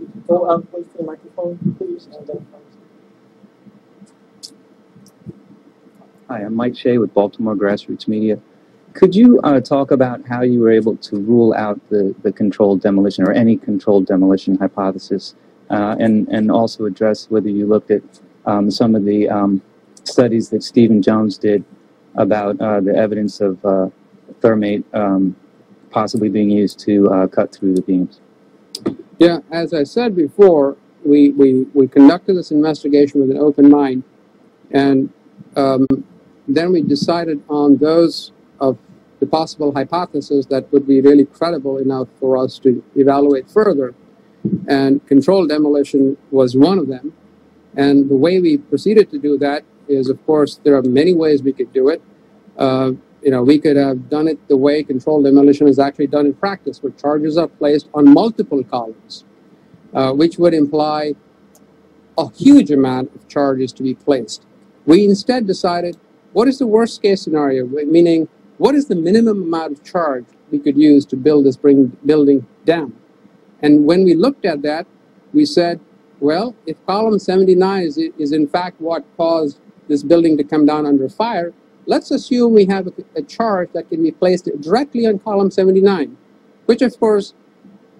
Wait for the microphone, please, and yourself. Hi, I'm Mike Shea with Baltimore Grassroots Media. Could you uh, talk about how you were able to rule out the, the controlled demolition or any controlled demolition hypothesis, uh, and and also address whether you looked at um, some of the um, studies that Stephen Jones did about uh, the evidence of uh, thermate um, possibly being used to uh, cut through the beams? Yeah, as I said before, we, we, we conducted this investigation with an open mind, and um, then we decided on those of the possible hypotheses that would be really credible enough for us to evaluate further. And controlled demolition was one of them. And the way we proceeded to do that is, of course, there are many ways we could do it. Uh, you know, we could have done it the way controlled demolition is actually done in practice, where charges are placed on multiple columns, uh, which would imply a huge amount of charges to be placed. We instead decided, what is the worst case scenario? Meaning, what is the minimum amount of charge we could use to build this bring, building down? And when we looked at that, we said, well, if column 79 is, is in fact what caused this building to come down under fire, let's assume we have a, a charge that can be placed directly on column 79, which of course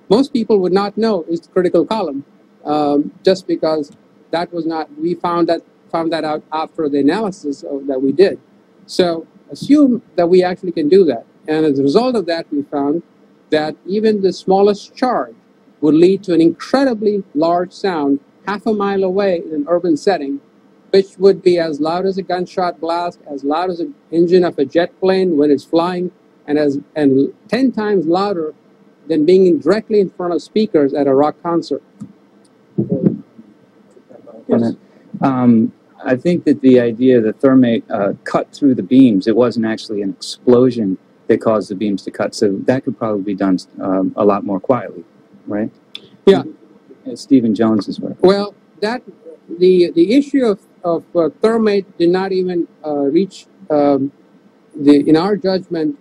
most people would not know is the critical column, um, just because that was not, we found that, found that out after the analysis of, that we did. So assume that we actually can do that. And as a result of that, we found that even the smallest charge would lead to an incredibly large sound half a mile away in an urban setting which would be as loud as a gunshot blast, as loud as an engine of a jet plane when it's flying, and as and 10 times louder than being directly in front of speakers at a rock concert. Yes. Um, I think that the idea the thermate uh, cut through the beams, it wasn't actually an explosion that caused the beams to cut. So that could probably be done um, a lot more quietly, right? Yeah. As Stephen Jones's work. Well, that the the issue of of uh, did not even uh, reach um, the, in our judgment,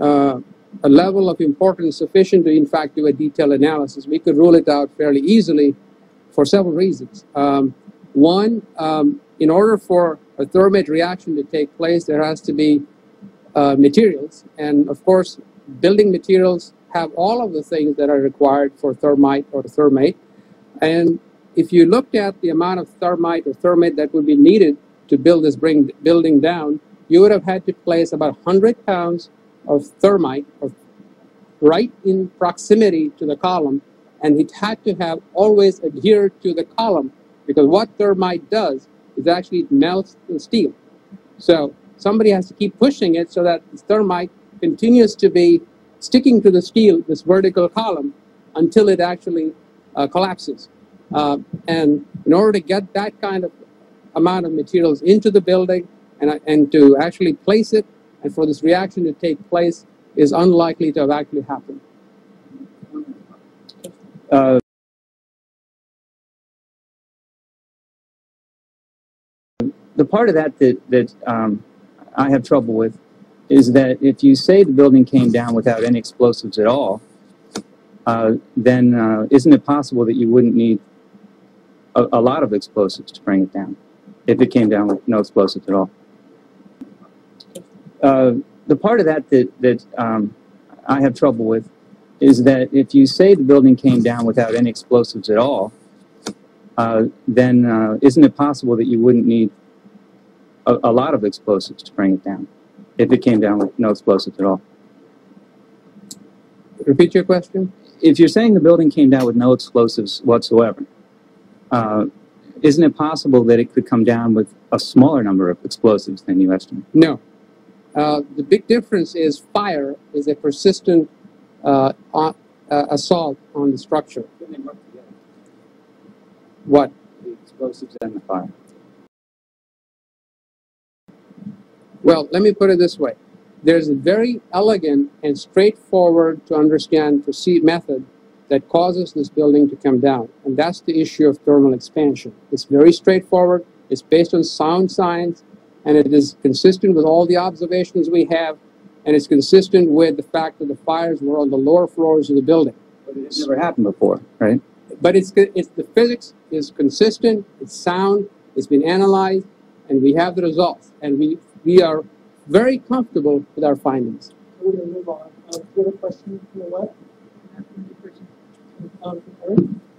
uh, a level of importance sufficient to, in fact, do a detailed analysis. We could rule it out fairly easily for several reasons. Um, one, um, in order for a thermate reaction to take place, there has to be uh, materials. And of course, building materials have all of the things that are required for thermite or thermate. And if you looked at the amount of thermite or thermite that would be needed to build this bring, building down, you would have had to place about 100 pounds of thermite right in proximity to the column, and it had to have always adhered to the column because what thermite does is actually it melts the steel. So somebody has to keep pushing it so that the thermite continues to be sticking to the steel, this vertical column, until it actually uh, collapses. Uh, and in order to get that kind of amount of materials into the building and, uh, and to actually place it and for this reaction to take place is unlikely to have actually happened. Uh, the part of that that, that um, I have trouble with is that if you say the building came down without any explosives at all, uh, then uh, isn't it possible that you wouldn't need a, a, lot of explosives to bring it down if it came down with no explosives at all. Uh, the part of that that, that um, I have trouble with is that if you say the building came down without any explosives at all, uh, then uh, isn't it possible that you wouldn't need a, a, lot of explosives to bring it down if it came down with no explosives at all? Repeat your question. If you're saying the building came down with no explosives whatsoever, uh, isn't it possible that it could come down with a smaller number of explosives than you estimate? No. Uh, the big difference is fire is a persistent uh, uh, assault on the structure. What? The explosives and the fire. Well, let me put it this way. There's a very elegant and straightforward to understand proceed method that causes this building to come down. And that's the issue of thermal expansion. It's very straightforward. It's based on sound science, and it is consistent with all the observations we have, and it's consistent with the fact that the fires were on the lower floors of the building. But it never happened before, right? But it's, it's, the physics is consistent, it's sound, it's been analyzed, and we have the results. And we, we are very comfortable with our findings. We're gonna move on. Uh, do you have a question from the web? Um, Eric?